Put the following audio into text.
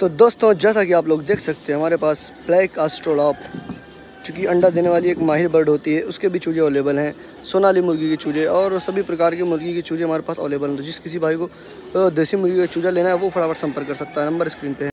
तो दोस्तों, जैसा कि आप लोग देख सकते हैं, हमारे पास ब्लैक आस्ट्रोलॉप चूँकि अंडा देने वाली एक माहिर बर्ड होती है, उसके भी चूजे अवेलेबल हैं, सोनाली मुर्गी के चूजे और सभी प्रकार की मुर्गी के चूजे हमारे पास अवेलेबल हैं। तो जिस किसी भाई को देसी मुर्गी का चूजा लेना है, वो फटाफट संपर्क कर सकता है, नंबर स्क्रीन पे है।